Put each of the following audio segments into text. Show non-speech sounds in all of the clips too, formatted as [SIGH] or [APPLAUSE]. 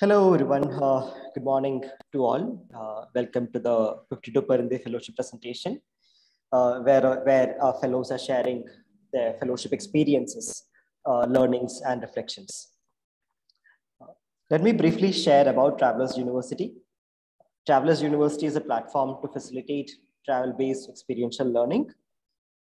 Hello, everyone. Uh, good morning to all. Uh, welcome to the 52 Parindey Fellowship presentation, uh, where, where our fellows are sharing their fellowship experiences, uh, learnings, and reflections. Uh, let me briefly share about Travellers' University. Travellers' University is a platform to facilitate travel-based experiential learning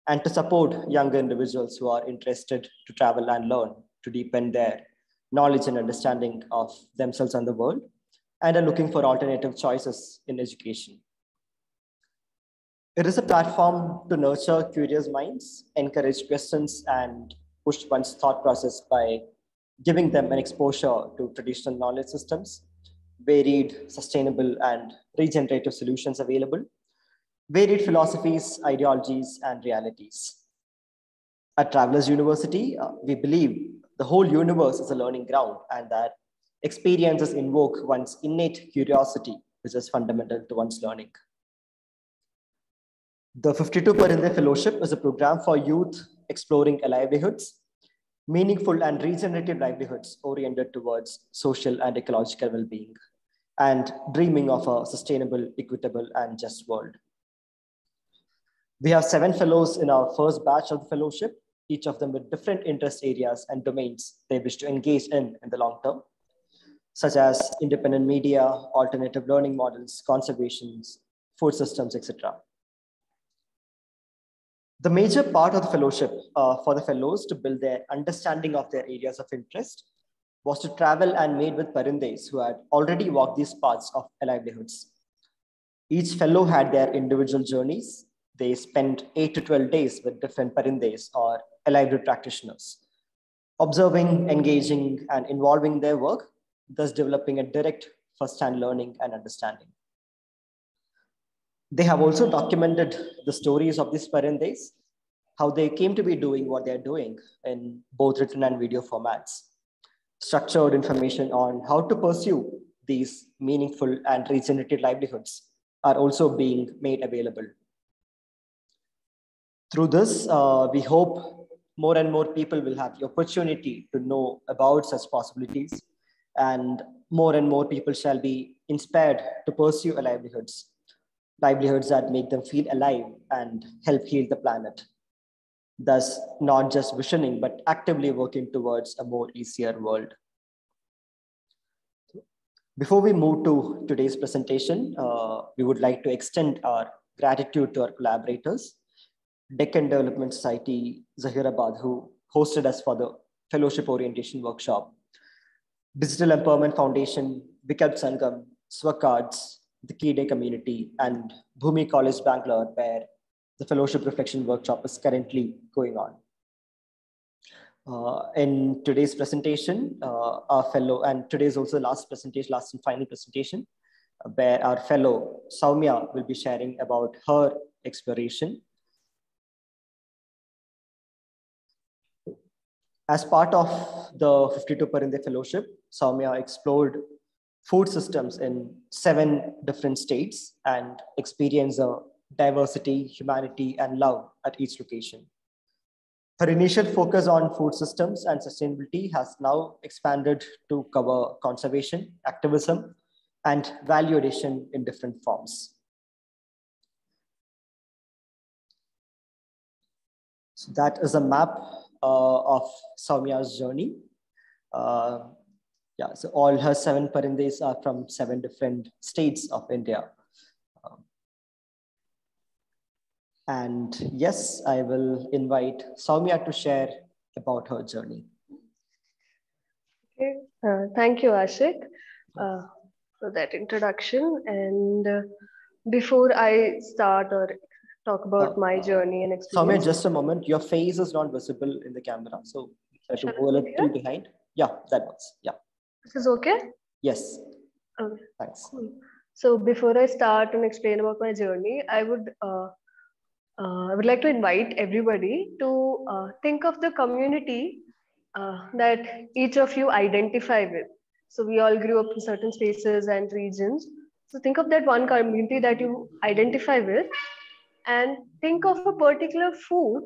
and to support younger individuals who are interested to travel and learn to deepen their knowledge and understanding of themselves and the world, and are looking for alternative choices in education. It is a platform to nurture curious minds, encourage questions, and push one's thought process by giving them an exposure to traditional knowledge systems, varied, sustainable, and regenerative solutions available, varied philosophies, ideologies, and realities. At Travellers' University, uh, we believe the whole universe is a learning ground and that experiences invoke one's innate curiosity, which is fundamental to one's learning. The 52 Parindey Fellowship is a program for youth exploring Alivelihoods, meaningful and regenerative livelihoods oriented towards social and ecological well-being, and dreaming of a sustainable, equitable, and just world. We have seven fellows in our first batch of the fellowship, each of them with different interest areas and domains they wish to engage in in the long term, such as independent media, alternative learning models, conservations, food systems, etc. The major part of the fellowship uh, for the fellows to build their understanding of their areas of interest was to travel and meet with Parindeys who had already walked these paths of livelihoods. Each fellow had their individual journeys. They spend 8 to 12 days with different Parindeys or livelihood practitioners, observing, engaging, and involving their work, thus developing a direct first-hand learning and understanding. They have also documented the stories of these Parindeys, how they came to be doing what they're doing in both written and video formats, structured information on how to pursue these meaningful and regenerative livelihoods are also being made available. Through this, uh, we hope more and more people will have the opportunity to know about such possibilities and more and more people shall be inspired to pursue livelihoods livelihoods that make them feel alive and help heal the planet. Thus, not just visioning, but actively working towards a more easier world. Before we move to today's presentation, uh, we would like to extend our gratitude to our collaborators, Deccan Development Society, Zahirabad, who hosted us for the fellowship orientation workshop, Digital Empowerment Foundation, Vikalp Sangam, Swacards, the Key Day community, and Bhumi College Bangalore, where the fellowship reflection workshop is currently going on. Uh, in today's presentation, uh, our fellow, and today's also the last presentation, last and final presentation, uh, where our fellow Saumya will be sharing about her exploration. As part of the 52 Parindey Fellowship, Saumya explored food systems in seven different states and experienced a diversity, humanity, and love at each location. Her initial focus on food systems and sustainability has now expanded to cover conservation, activism, and value addition in different forms. So that is a map of Saumya's journey. Uh, yeah, so all her seven parindeys are from seven different states of India. Um, and yes, I will invite Saumya to share about her journey. Okay, uh, thank you, Ashik, uh, for that introduction. And uh, before I start or talk about my journey and experience. Saumya, just a moment. Your face is not visible in the camera, so I should go a little behind. Yeah, that works. Yeah. This is okay? Yes. Okay. Thanks. So before I start and explain about my journey, I would uh, uh, I would like to invite everybody to uh, think of the community uh, that each of you identify with. So we all grew up in certain spaces and regions. So think of that one community that you identify with, and think of a particular food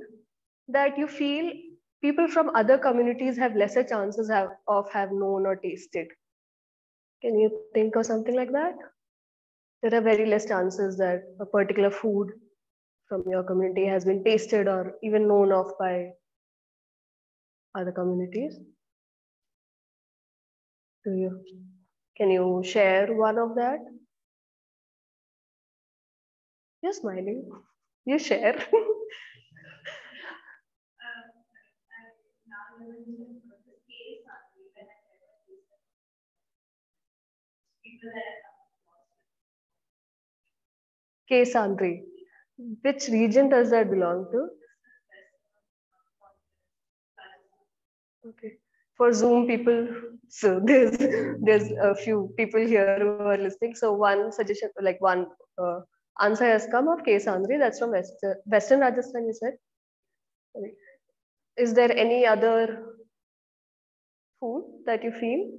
that you feel people from other communities have lesser chances have, of have known or tasted Can you think of something like that? There are very less chances that a particular food from your community has been tasted or even known of by other communities. Do you? Can you share one of that? You're smiling. You share. [LAUGHS] Ker sangri. Which region does that belong to? Okay. For Zoom people, so there's there's a few people here who are listening. So one suggestion, like one uh, Answer has come of sangri. That's from West, Western Rajasthan, you said. Is there any other food that you feel?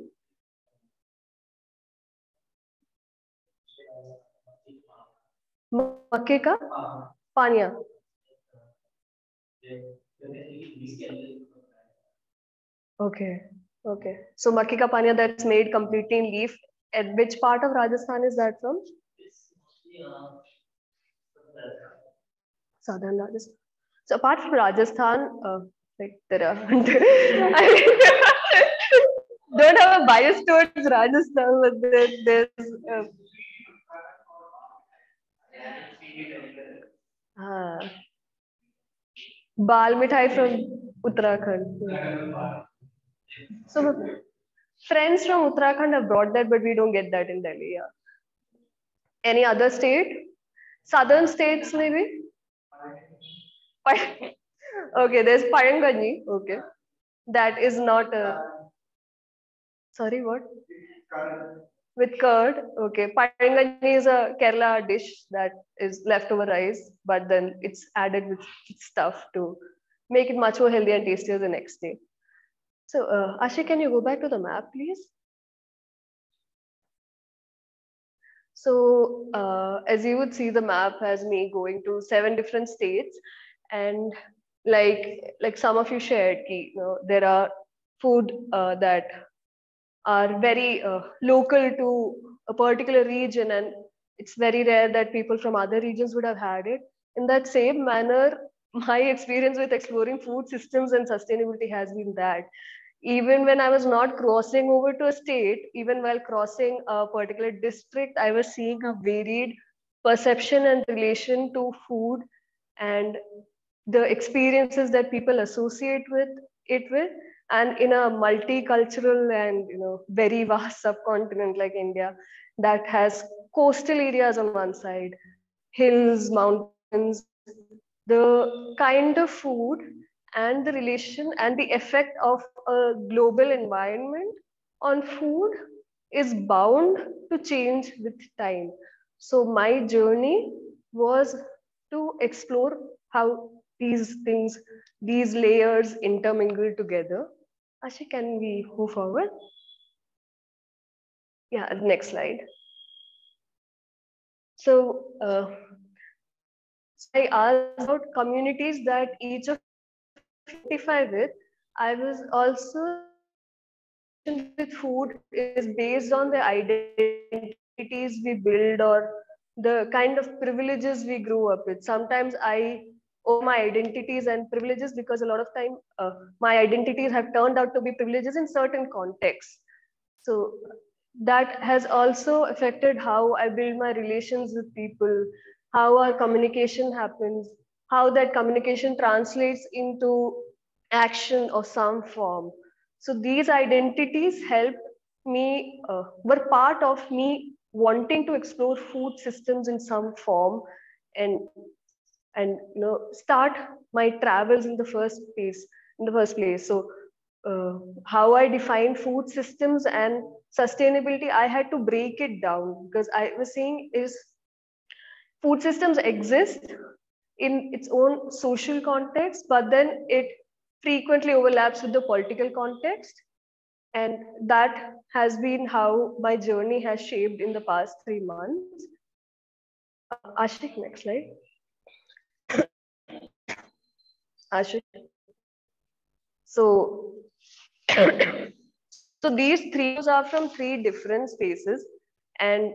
मक्के का okay okay so makki ka paniya that's made completely in leaf at which part of rajasthan is that from southern Rajasthan. So apart from Rajasthan, uh, like there are [LAUGHS] I don't have a bias towards Rajasthan, but there, there's. Uh, uh, Bal Mithai from Uttarakhand. So friends from Uttarakhand have brought that, but we don't get that in Delhi. Yeah. Any other state? Southern states maybe? [LAUGHS] okay, there's Payanganji. Okay. That is not a... Sorry, what? with curd. Okay, Payanganji is a Kerala dish that is leftover rice, but then it's added with stuff to make it much more healthy and tastier the next day. So, uh, Ashi, can you go back to the map, please? So, uh, as you would see, the map has me going to seven different states, and like like some of you shared, you know, there are food uh, that are very uh, local to a particular region and it's very rare that people from other regions would have had it. In that same manner my experience with exploring food systems and sustainability has been that even when i was not crossing over to a state even while crossing a particular district i was seeing a varied perception and relation to food and the experiences that people associate with it with and in a multicultural and you know very vast subcontinent like india that has coastal areas on one side hills mountains the kind of food and the relation and the effect of a global environment on food is bound to change with time. So my journey was to explore how these things these layers intermingle together Ashi, can we move forward? Yeah, next slide. So, uh, I asked about communities that each of identify with. I was also with food is based on the identities we build or the kind of privileges we grew up with. Sometimes I owe my identities and privileges because a lot of time uh, my identities have turned out to be privileges in certain contexts. So that has also affected how i build my relations with people how our communication happens how that communication translates into action or some form. So these identities help me uh, were part of me wanting to explore food systems in some form and and you know start my travels in the first place in the first place. So uh, how i define food systems and sustainability i had to break it down because i was saying is food systems exist in its own social context but then it frequently overlaps with the political context. And that has been how my journey has shaped in the past three months. Uh, ashik next slide Ashish. So [COUGHS] So these three are from three different spaces. And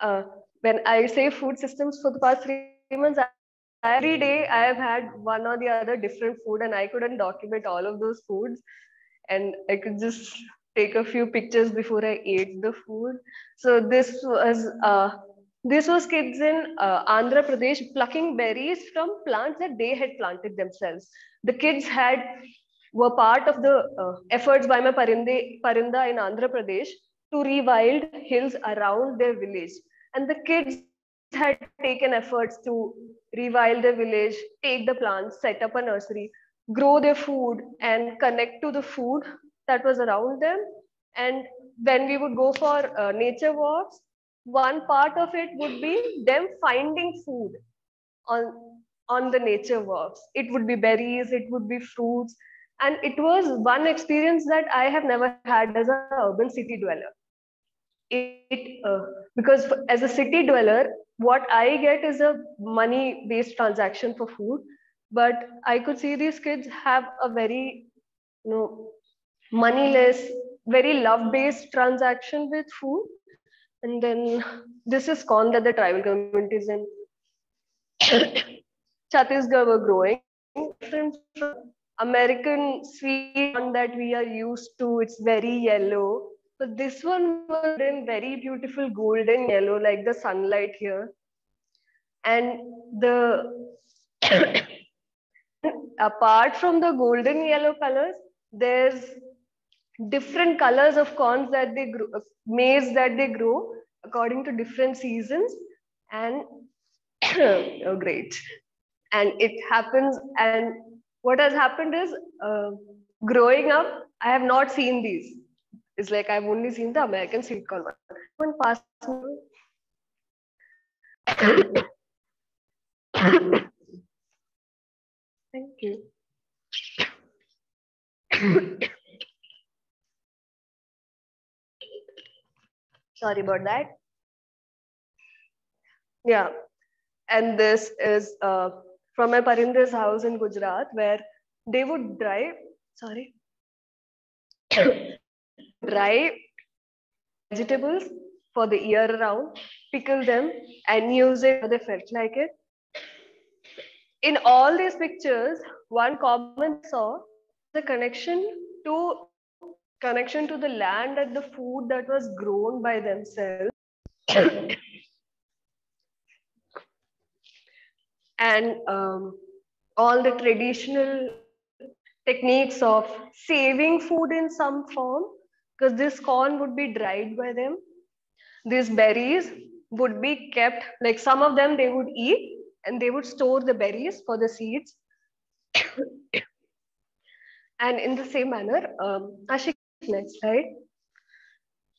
uh, when I say food systems for the past three months, every day I have had one or the other different food and I couldn't document all of those foods. And I could just take a few pictures before I ate the food. So this was uh, this was kids in uh, Andhra Pradesh plucking berries from plants that they had planted themselves. The kids had were part of the uh, efforts by my Parindey, Parinda in Andhra Pradesh to rewild hills around their village. And the kids had taken efforts to rewild their village, take the plants, set up a nursery, grow their food, and connect to the food that was around them. And when we would go for uh, nature walks, one part of it would be them finding food on on the nature walks. It would be berries, it would be fruits, and it was one experience that I have never had as an urban city dweller. It uh, because as a city dweller, what I get is a money-based transaction for food, but I could see these kids have a very you know moneyless, very love-based transaction with food and then this is corn that the tribal communities in Chhattisgarh were growing. Different American sweet corn that we are used to. It's very yellow. But this one was in very beautiful golden yellow, like the sunlight here. And the apart from the golden yellow colors, there's different colors of corns that they grow, maize that they grow according to different seasons. And oh, [COUGHS] great. And it happens. And what has happened is uh, growing up, I have not seen these. It's like I've only seen the American corn one. [COUGHS] Thank you. [COUGHS] Sorry about that. Yeah. And this is uh, from my Parinder's house in Gujarat, where they would dry, sorry, [COUGHS] dry vegetables for the year round, pickle them, and use it how they felt like it. In all these pictures, one common saw the connection to connection to the land and the food that was grown by themselves. and um, all the traditional techniques of saving food in some form, because this corn would be dried by them. These berries would be kept, like some of them they would eat and they would store the berries for the seeds. [COUGHS] and in the same manner, um, next slide.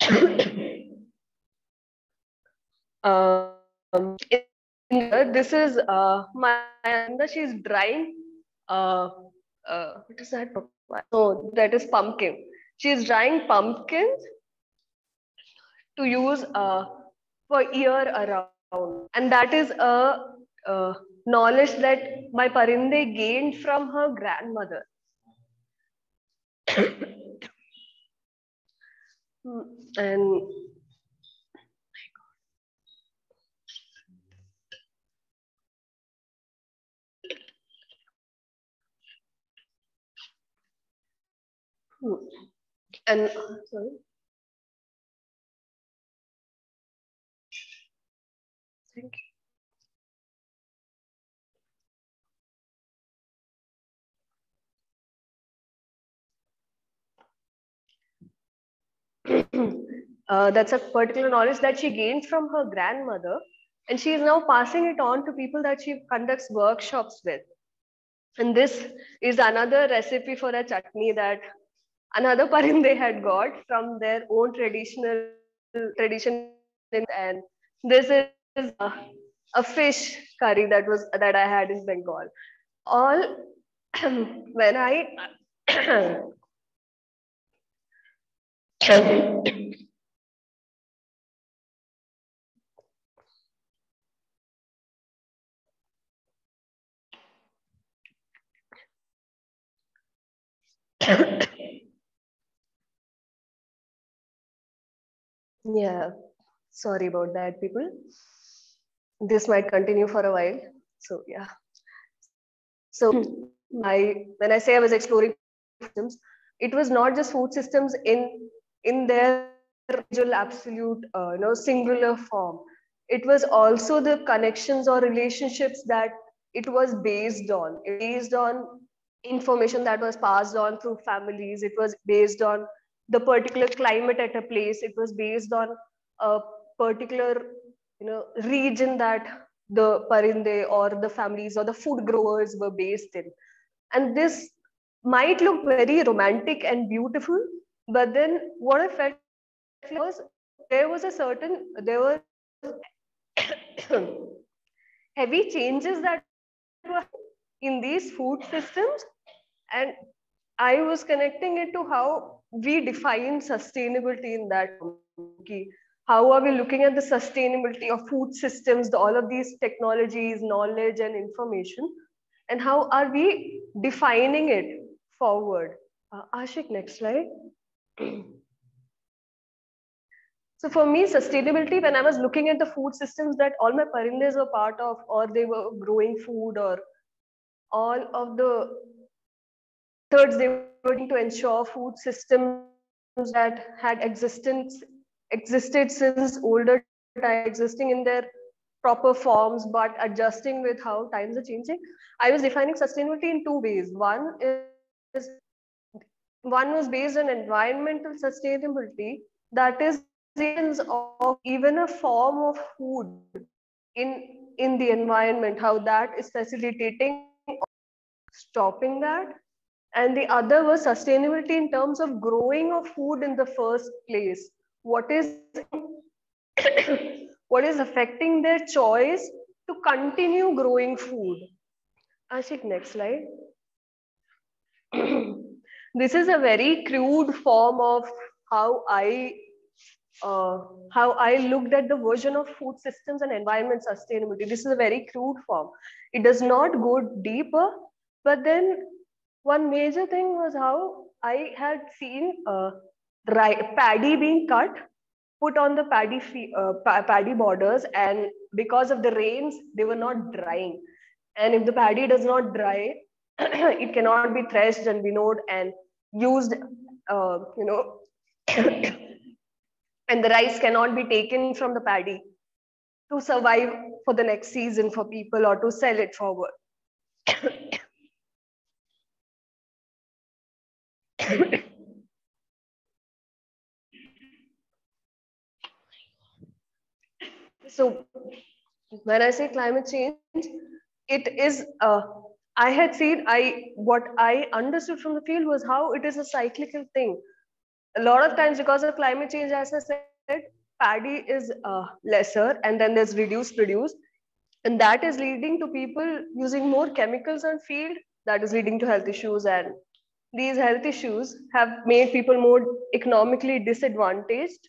[COUGHS] um, this is uh, my she's drying uh, uh, what is that? Oh that is pumpkin. She's drying pumpkins to use uh, for year around. And that is a, a knowledge that my parindey gained from her grandmother [COUGHS] and hmm. and sorry. Uh, that's a particular knowledge that she gained from her grandmother, and she is now passing it on to people that she conducts workshops with. And this is another recipe for a chutney that another [LAUGHS] parindey had got from their own traditional tradition and this is a, a, fish curry that was that i had in bengal all [CLEARS THROAT] when i [CLEARS THROAT] Yeah, sorry about that, people. This might continue for a while. So yeah. So hmm. I when I say I was exploring systems, it was not just food systems in in their individual absolute uh, you know singular form. It was also the connections or relationships that it was based on. it based on information that was passed on through families. It was based on the particular climate at a place. It was based on a particular you know region that the parindey or the families or the food growers were based in and this might look very romantic and beautiful but then what i felt was there was a certain there were [COUGHS] heavy changes that were in these food systems and i was connecting it to how we define sustainability in that how are we looking at the sustainability of food systems all of these technologies knowledge and information and how are we defining it forward? Uh, ashik next slide so for me sustainability when i was looking at the food systems that all my parindeys were part of or they were growing food or all of the thirds they were to ensure food systems that had existence existed since older time, existing in their proper forms, but adjusting with how times are changing. I was defining sustainability in two ways. One is one was based on environmental sustainability, that is of even a form of food in in the environment, how that is facilitating stopping that. And the other was sustainability in terms of growing of food in the first place what is [COUGHS] what is affecting their choice to continue growing food. Ashik, next slide. [COUGHS] this is a very crude form of how I uh, how I looked at the version of food systems and environment sustainability. This is a very crude form. It does not go deeper, but then one major thing was how I had seen uh, paddy being cut, put on the paddy uh, paddy borders, and because of the rains, they were not drying. And if the paddy does not dry, [CLEARS THROAT] it cannot be threshed and winnowed and used, uh, you know, [COUGHS] and the rice cannot be taken from the paddy to survive for the next season for people or to sell it forward. [COUGHS] So when I say climate change, it is, uh, I had seen, I what I understood from the field was how it is a cyclical thing. A lot of times because of climate change, as I said, paddy is uh, lesser and then there's reduced produce. And that is leading to people using more chemicals on field. That is leading to health issues and these health issues have made people more economically disadvantaged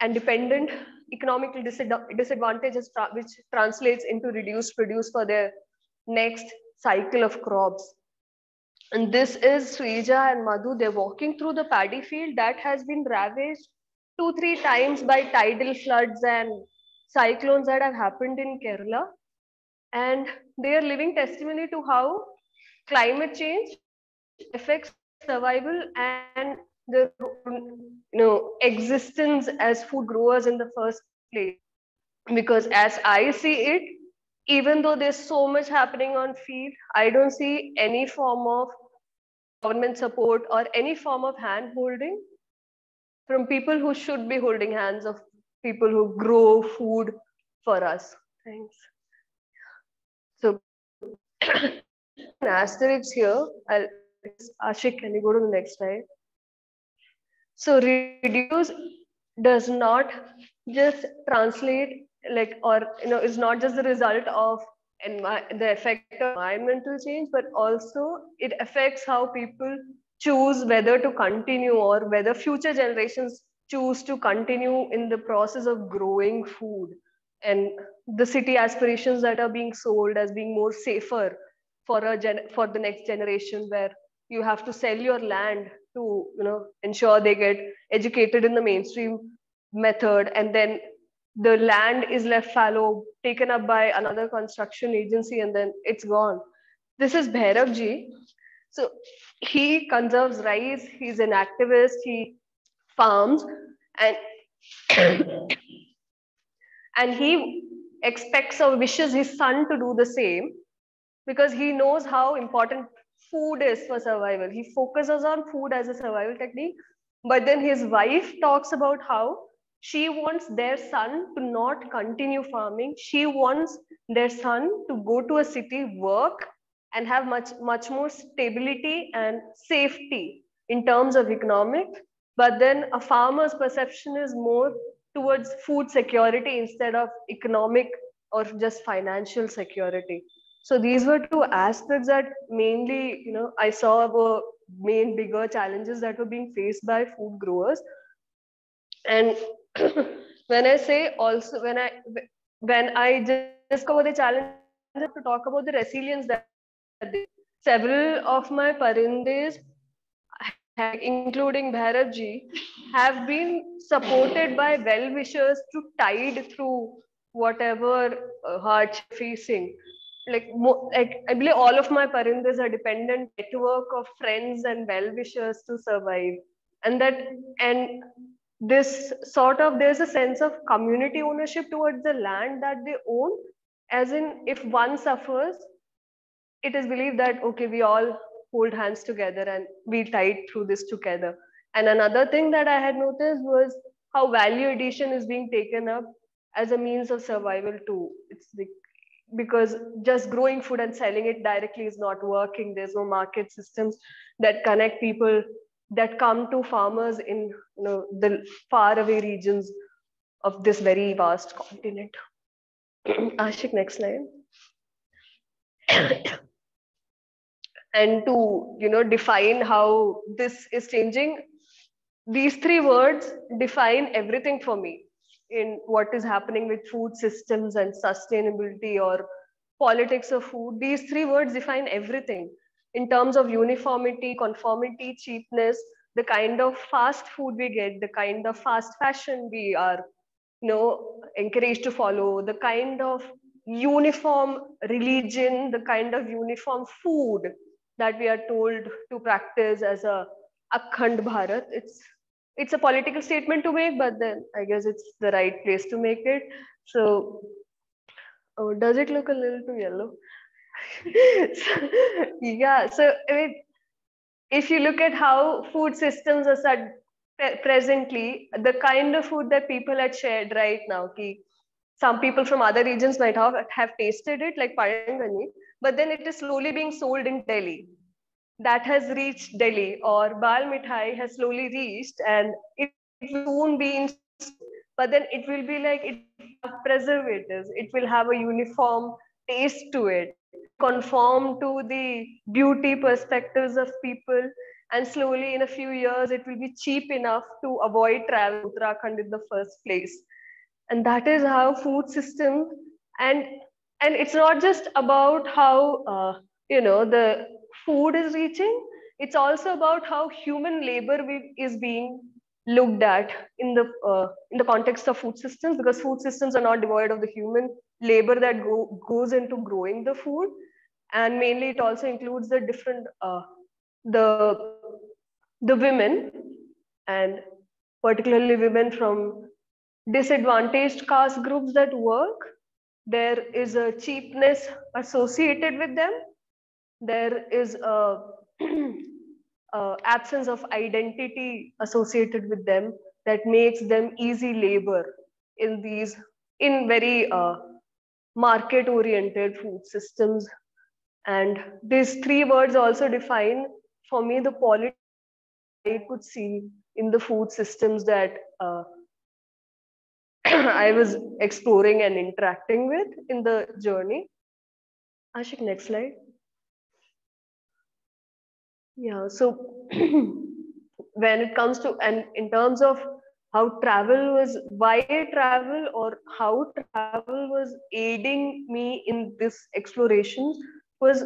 and dependent economical disadvantages which translates into reduced produce for their next cycle of crops. And this is Srija and Madhu. They're walking through the paddy field that has been ravaged two, three times by tidal floods and cyclones that have happened in Kerala. And they are living testimony to how climate change affects survival and the you know existence as food growers in the first place because as i see it even though there's so much happening on field i don't see any form of government support or any form of hand holding from people who should be holding hands of people who grow food for us. Thanks. So [COUGHS] an asterisk here. I'll ashik can you go to the next slide? So reduce does not just translate like or you know is not just the result of and the effect of environmental change, but also it affects how people choose whether to continue or whether future generations choose to continue in the process of growing food. And the city aspirations that are being sold as being more safer for a gen for the next generation where you have to sell your land to you know ensure they get educated in the mainstream method and then the land is left fallow taken up by another construction agency and then it's gone this is Bhairavji. So he conserves rice, he's an activist, he farms, and [COUGHS] and he expects or wishes his son to do the same because he knows how important food is for survival. He focuses on food as a survival technique, but then his wife talks about how she wants their son to not continue farming. She wants their son to go to a city, work, and have much much more stability and safety in terms of economic. But then a farmer's perception is more towards food security instead of economic or just financial security. So these were two aspects that mainly you know i saw were main bigger challenges that were being faced by food growers. And [LAUGHS] when i say also when i when i just the challenge to talk about the resilience that several of my parindeys, including Bhairavji, have been supported by well-wishers to tide through whatever uh, hardship facing. Like, like I believe all of my parindeys are dependent network of friends and well-wishers to survive. And that and this sort of there's a sense of community ownership towards the land that they own. As in, if one suffers, it is believed that okay we all hold hands together and we tide through this together and another thing that i had noticed was how value addition is being taken up as a means of survival too it's the, because just growing food and selling it directly is not working there's no market systems that connect people that come to farmers in you know the far away regions of this very vast continent. [CLEARS THROAT] Ashik next slide. [CLEARS THROAT] And to you know define how this is changing these three words define everything for me in what is happening with food systems and sustainability or politics of food. These three words define everything in terms of uniformity conformity cheapness the kind of fast food we get the kind of fast fashion we are you know encouraged to follow the kind of uniform religion the kind of uniform food that we are told to practice as a Akhand Bharat. It's it's a political statement to make, but then I guess it's the right place to make it. So, oh, does it look a little too yellow? [LAUGHS] yeah. So, I mean, if you look at how food systems are set presently, the kind of food that people had shared right now, ki, some people from other regions might have, have tasted it, like Parangani, but then it is slowly being sold in Delhi. That has reached Delhi, or Bal Mithai has slowly reached, and it will soon be in, but then it will be like it preservatives. It will have a uniform taste to it, conform to the beauty perspectives of people, and slowly in a few years it will be cheap enough to avoid travel Uttarakhand in the first place. And that is how food system and and it's not just about how uh, you know the food is reaching it's also about how human labor is being looked at in the uh, in the context of food systems because food systems are not devoid of the human labor that go, goes into growing the food. And mainly it also includes the different uh, the the women and particularly women from disadvantaged caste groups that work. There is a cheapness associated with them. There is a, [CLEARS THROAT] a, absence of identity associated with them that makes them easy labor in these in very uh, market oriented food systems and these three words also define for me the quality i could see in the food systems that uh, [CLEARS THROAT] I was exploring and interacting with in the journey. Ashik, next slide. Yeah, so [CLEARS THROAT] when it comes to, and in terms of how travel was, why travel or how travel was aiding me in this exploration was,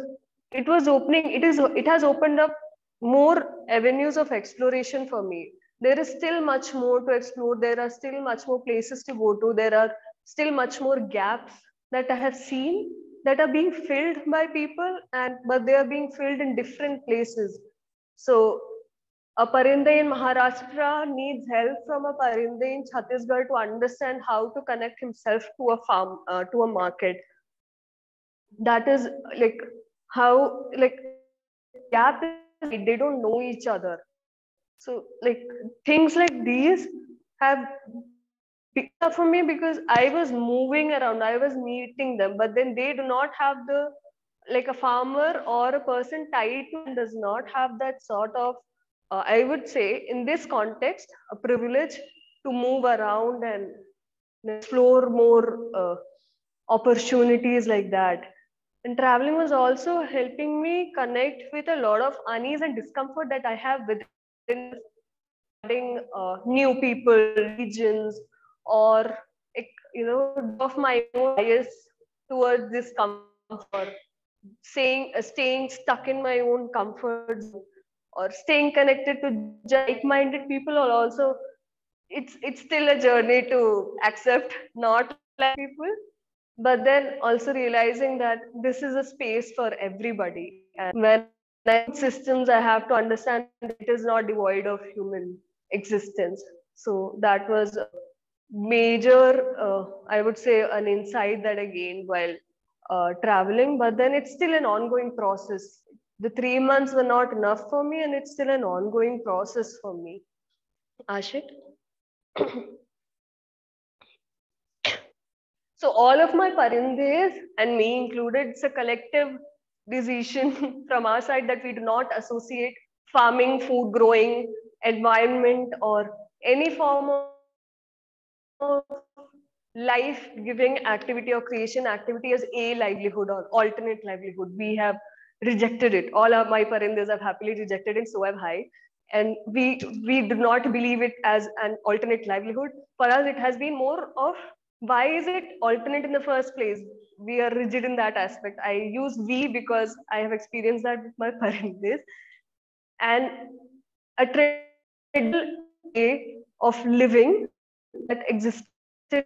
it was opening, it is, it has opened up more avenues of exploration for me there is still much more to explore. There are still much more places to go to. There are still much more gaps that I have seen that are being filled by people, and but they are being filled in different places. So a Parindey in Maharashtra needs help from a Parindey in Chhattisgarh to understand how to connect himself to a farm, uh, to a market. That is like how like gap they don't know each other. So like things like these have picked up for me because I was moving around, I was meeting them, but then they do not have the like a farmer or a person tied to does not have that sort of uh, I would say in this context, a privilege to move around and explore more uh, opportunities like that. And traveling was also helping me connect with a lot of unease and discomfort that I have within uh, new people, regions, or you know, of my bias towards this comfort, saying, uh, staying stuck in my own comfort zone or staying connected to like-minded people or also it's it's still a journey to accept not like people but then also realizing that this is a space for everybody. And when systems i have to understand it is not devoid of human existence. So that was a major uh, i would say an insight that i gained while uh, traveling but then it's still an ongoing process the three months were not enough for me and it's still an ongoing process for me. ashit [COUGHS] so all of my parindeys and me included, it's a collective decision [LAUGHS] from our side that we do not associate farming, food growing, environment or any form of life giving activity or creation activity as a livelihood or alternate livelihood. We have rejected it. All of my parindeys have happily rejected it, so have I. And we we do not believe it as an alternate livelihood. For us, it has been more of why is it alternate in the first place? We are rigid in that aspect. I use we because I have experienced that with my [LAUGHS] parindeys. And a way of living that existed the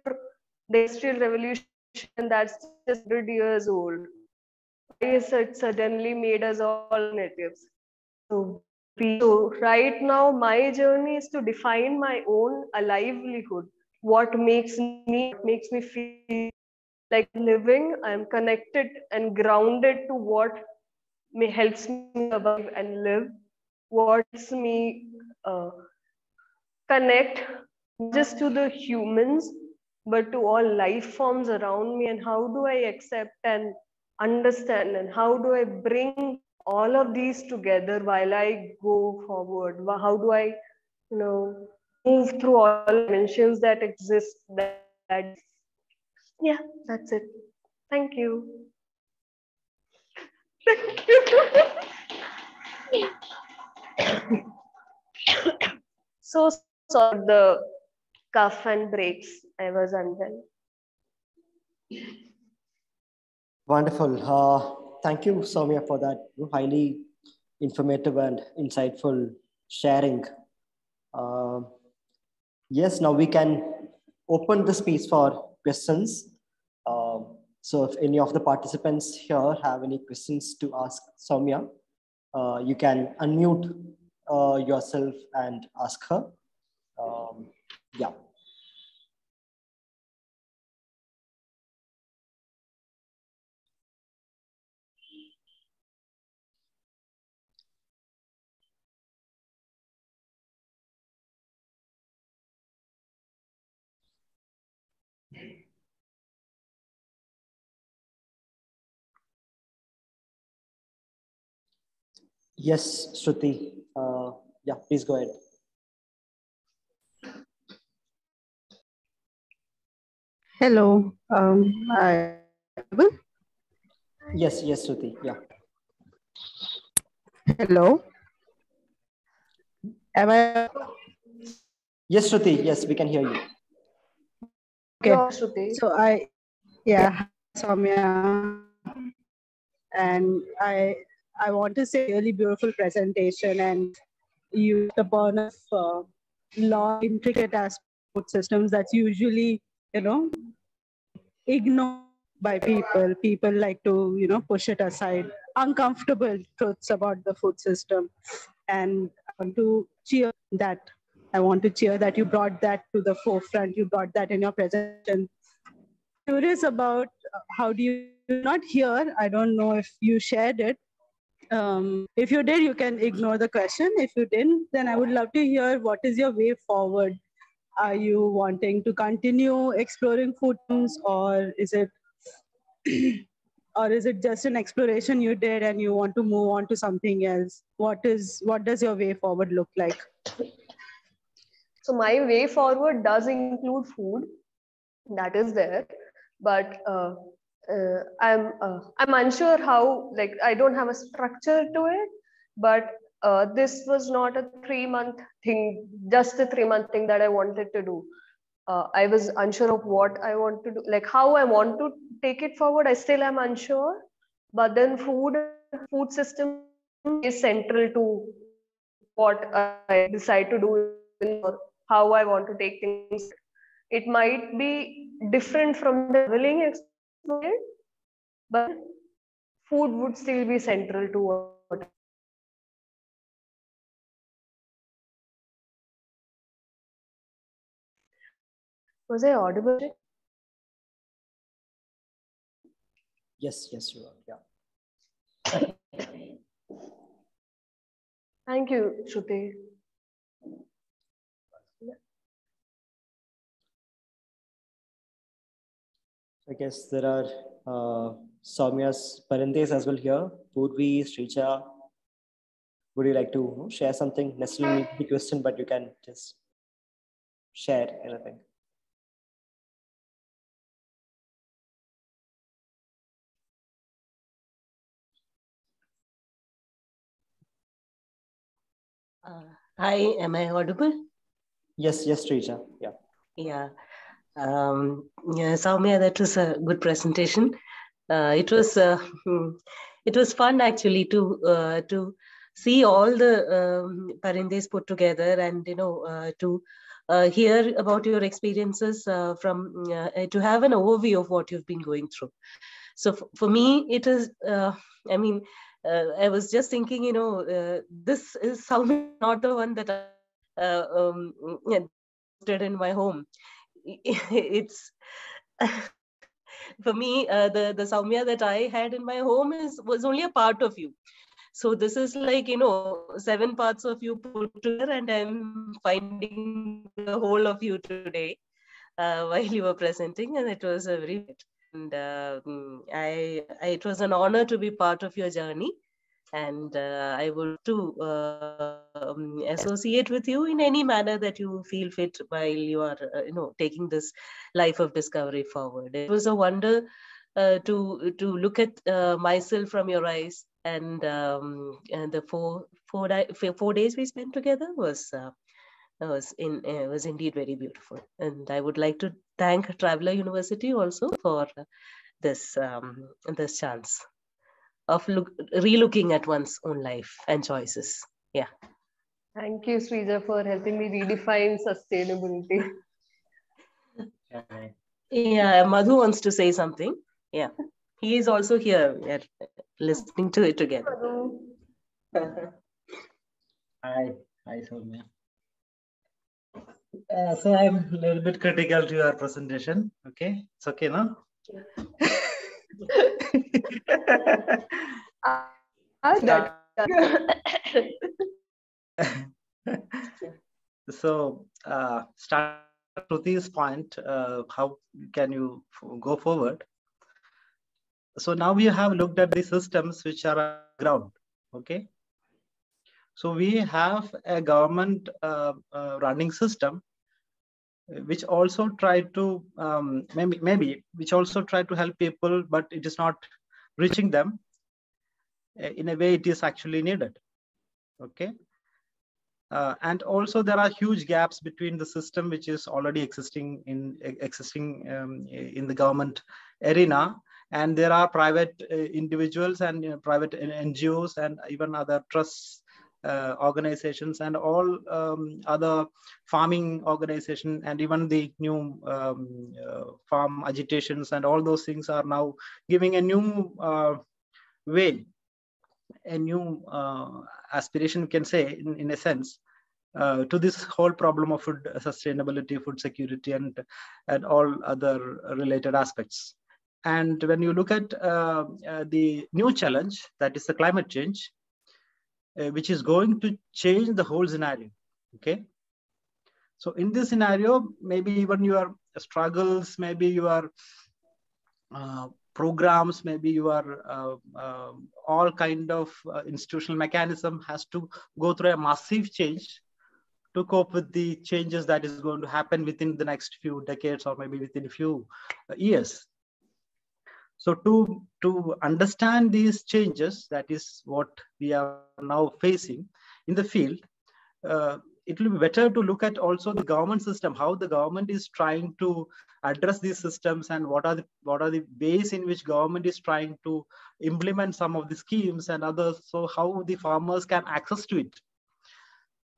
industrial revolution that's just 100 years old is it suddenly made us all natives. So, so right now, my journey is to define my own livelihood. What makes me makes me feel like living. I'm connected and grounded to what may helps me survive and live. What's me uh, connect just to the humans, but to all life forms around me, and how do I accept and understand and how do I bring all of these together while I go forward? How do I, you know, move through all dimensions that exist? That, that yeah, that's it. Thank you. Thank you. [COUGHS] so sorry the cough and breaks. I was unwell. Wonderful. Uh, thank you, Saumya, for that highly informative and insightful sharing. Uh, yes, now we can open the space for questions. Uh, so if any of the participants here have any questions to ask Saumya, uh, you can unmute uh, yourself and ask her. Um, yeah. Yes, Shruti. Uh, yeah, please go ahead. Hello. Um, I... Yes, yes, Shruti. Yeah. Hello. Am I? Yes, Shruti. Yes, we can hear you. Okay. So I, yeah, Saumya, and I I want to say really beautiful presentation and you upon of uh, long, intricate aspect systems that's usually, you know, ignored by people. People like to, you know, push it aside. Uncomfortable truths about the food system. And I want to cheer that. I want to cheer that you brought that to the forefront. You brought that in your presentation. Curious about uh, how do you not hear? I don't know if you shared it. Um, if you did, you can ignore the question. If you didn't, then I would love to hear what is your way forward. Are you wanting to continue exploring foods, or is it [CLEARS THROAT] or is it just an exploration you did and you want to move on to something else what is what does your way forward look like so my way forward does include food that is there but uh, uh, i'm uh, i'm unsure how like i don't have a structure to it but uh, this was not a three month thing just a three month thing that i wanted to do uh, I was unsure of what I want to do, like how I want to take it forward. I still am unsure, but then food food system is central to what I decide to do or how I want to take things. It might be different from the traveling experience, but food would still be central to what Was I audible? Yes, yes, you are. Yeah. Thank you, Shruti. I guess there are uh, Saumya's as well here. Purvi, Sricha, would you like to share something? Necessarily be question, but you can just share anything. Uh, hi, am I audible? Yes, yes, Sricha. Yeah. Yeah. Um, yeah, that was a good presentation. Uh, it was uh, hmm, it was fun actually to uh, to see all the um, parindeys put together and you know uh, to uh, hear about your experiences uh, from to have an overview of what you've been going through. So for me, it is. I mean, I was just thinking, you know, this is not the one that I um, did in my home. It's [LAUGHS] for me uh, the the Saumya that I had in my home is was only a part of you. So this is like you know seven parts of you put together, and I'm finding the whole of you today uh, [LAUGHS] while you were presenting, and it was a very and uh, I, I, it was an honor to be part of your journey and uh, i would to uh, um, associate with you in any manner that you feel fit while you are uh, you know taking this life of discovery forward. It was a wonder uh, to to look at uh, myself from your eyes and, um, and the four, four, four days we spent together was was in was indeed very beautiful. And i would like to thank traveller university also for this um, this chance of look, relooking at one's own life and choices. Yeah thank you srija for helping me redefine sustainability. Yeah madhu wants to say something. Yeah. He is also here. Yeah, listening to it together. Hi. Hi saumya. Uh, so I'm a little bit critical to your presentation. Okay, it's okay, no? [LAUGHS] [LAUGHS] [LAUGHS] [LAUGHS] so, uh, start to this point. Uh, how can you go forward? So now we have looked at the systems which are ground. Okay, so we have a government uh, uh, running system which also try to um, maybe maybe which also try to help people, but it is not reaching them in a way it is actually needed. Okay. Uh, and also there are huge gaps between the system which is already existing in existing um, in the government arena. And there are private uh, individuals and you know, private ngos and even other trusts uh, organizations and all um, other farming organization and even the new um, uh, farm agitations and all those things are now giving a new uh, way a new uh, aspiration we can say in, in a sense uh, to this whole problem of food sustainability food security and and all other related aspects and when you look at uh, the new challenge that is the climate change uh, which is going to change the whole scenario. Okay. So in this scenario, maybe even your struggles, maybe your uh, programs, maybe your uh, uh, all kind of uh, institutional mechanism has to go through a massive change to cope with the changes that is going to happen within the next few decades or maybe within a few years. So to, to understand these changes, that is what we are now facing in the field, it will be better to look at also the government system, how the government is trying to address these systems and what are the what are the ways in which government is trying to implement some of the schemes and others. So how the farmers can access to it.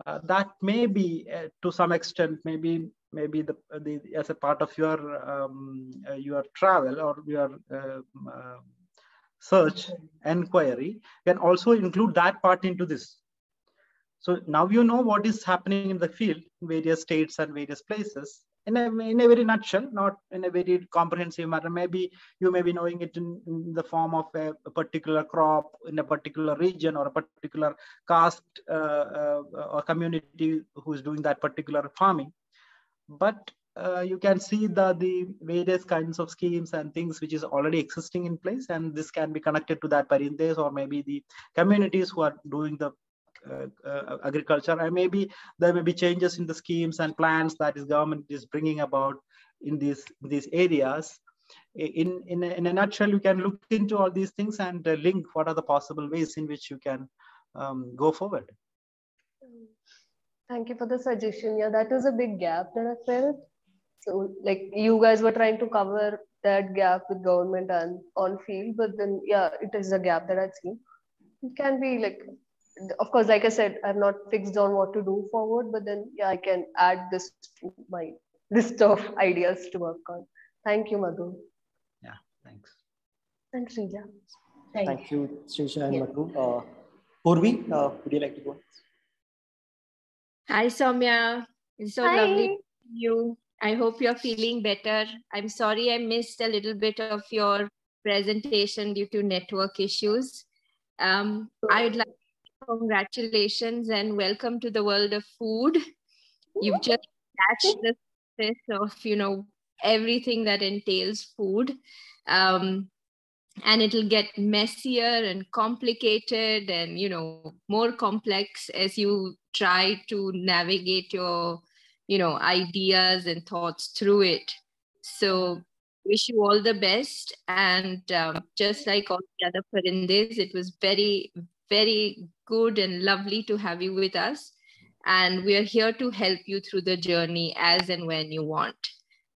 Uh, that may be uh, to some extent maybe maybe the, the as a part of your um, uh, your travel or your uh, uh, search inquiry can also include that part into this so now you know what is happening in the field various states and various places. In a, in a very nutshell not in a very comprehensive manner maybe you may be knowing it in, in the form of a, a, particular crop in a particular region or a particular caste uh, uh, or community who's doing that particular farming. But uh, you can see the, the various kinds of schemes and things which is already existing in place and this can be connected to that parindeys or maybe the communities who are doing the agriculture and maybe there may be changes in the schemes and plans that is government is bringing about in these these areas in in a, in a nutshell you can look into all these things and uh, link what are the possible ways in which you can um, go forward Thank you for the suggestion. Yeah, that is a big gap that I felt. So, like you guys were trying to cover that gap with government and on field, but then yeah, it is a gap that I've seen. It can be like, of course, like I said, I'm not fixed on what to do forward, but then yeah, I can add this to my list of [LAUGHS] ideas to work on. Thank you, Madhu. Yeah, thanks. Thanks, Srija. Thank, Thank you, Srisha and yeah. Madhu. Uh, Purvi, uh, would you like to go? Hi, Saumya. It's so Hi. lovely to you. I hope you're feeling better. I'm sorry I missed a little bit of your presentation due to network issues. Um, I would like congratulations and welcome to the world of food. You've just scratched the surface of, you know, everything that entails food. Um, and it'll get messier and complicated and you know more complex as you try to navigate your you know ideas and thoughts through it so wish you all the best and um, just like all the other parindeys it was very very good and lovely to have you with us and we are here to help you through the journey as and when you want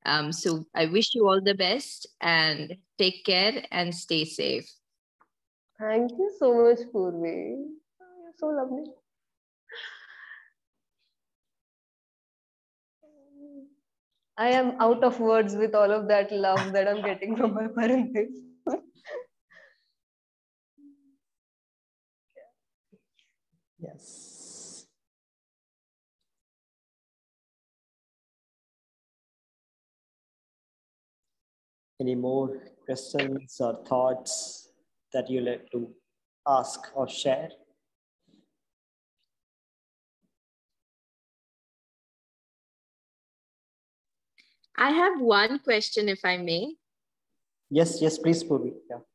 um, so I wish you all the best and take care and stay safe. Thank you so much, Purvi. You're so lovely. I am out of words with all of that love that I'm getting from my [LAUGHS] parents. Yes. any more questions or thoughts that you'd like to ask or share? I have one question, if I may. Yes, yes, please, Purvi. Yeah.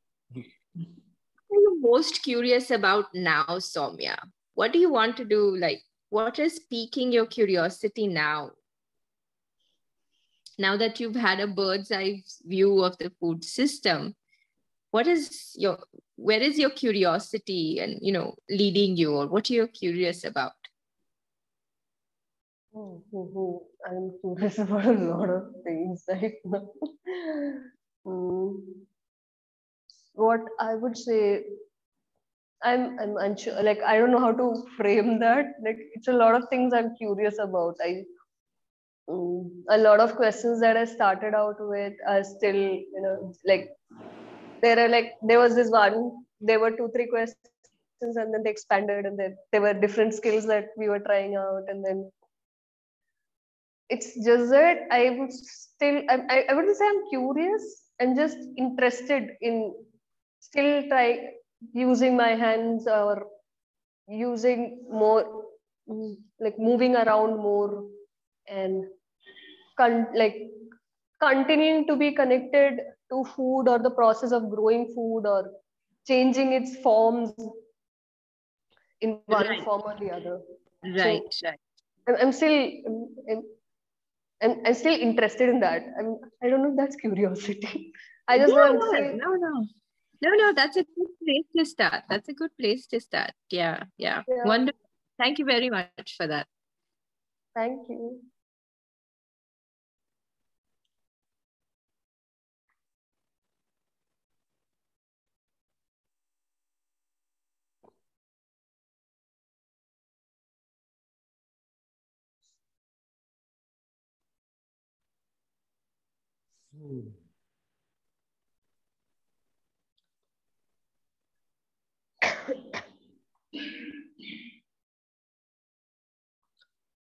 What are you most curious about now, Saumya? What do you want to do? Like, what is piquing your curiosity now? now that you've had a bird's eye view of the food system what is your where is your curiosity and you know leading you or what are you're curious about oh, oh, oh. i'm curious [LAUGHS] about a lot of things right now [LAUGHS] mm. what i would say I'm I'm unsure. Like I don't know how to frame that. Like it's a lot of things I'm curious about. I um, a lot of questions that I started out with are still you know like there are like there was this one there were two three questions and then they expanded and then there were different skills that we were trying out and then it's just that I would still I, I wouldn't say I'm curious. I'm just interested in still try using my hands or using more like moving around more and con- like continuing to be connected to food or the process of growing food or changing its forms in one Right. form or the other Right, right. I'm, I'm still I'm, I'm, I'm, still interested in that I'm, i don't know if that's curiosity [LAUGHS] i just no, want to say no, no. No, no, that's a good place to start. That's a good place to start. Yeah, yeah. Yeah. Wonderful. Thank you very much for that. thank you Hmm.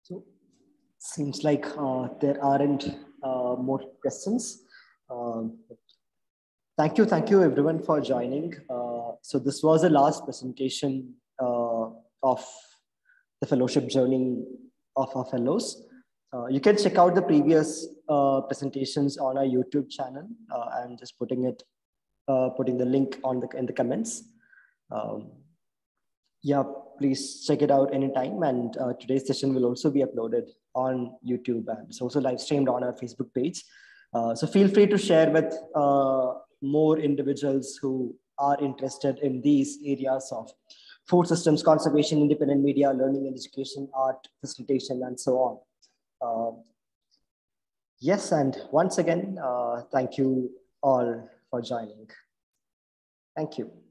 So seems like uh, there aren't uh, more questions. Um, thank you, thank you everyone for joining. Uh, so this was the last presentation uh, of the fellowship journey of our fellows. Uh, you can check out the previous uh, presentations on our YouTube channel. Uh, I'm just putting it, uh, putting the link on the in the comments. Um, yeah, please check it out anytime. And uh, today's session will also be uploaded on YouTube and it's also live streamed on our Facebook page. Uh, so feel free to share with uh, more individuals who are interested in these areas of food systems, conservation, independent media, learning and education, art, facilitation, and so on. Uh, yes, and once again, uh, thank you all for joining. Thank you.